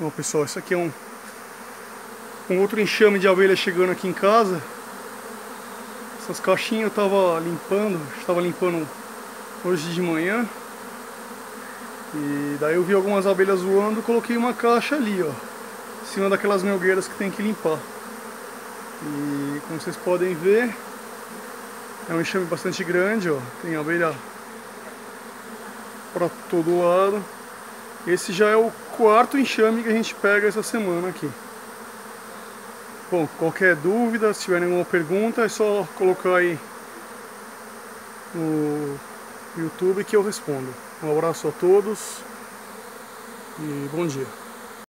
Bom pessoal, isso aqui é um, um outro enxame de abelha chegando aqui em casa. Essas caixinhas eu estava limpando, estava limpando hoje de manhã. E daí eu vi algumas abelhas voando, coloquei uma caixa ali, ó, em cima daquelas melgueiras que tem que limpar. E como vocês podem ver, é um enxame bastante grande, ó, tem abelha para todo lado. Esse já é o quarto enxame que a gente pega essa semana aqui. Bom, qualquer dúvida, se tiver alguma pergunta, é só colocar aí no YouTube que eu respondo. Um abraço a todos e bom dia.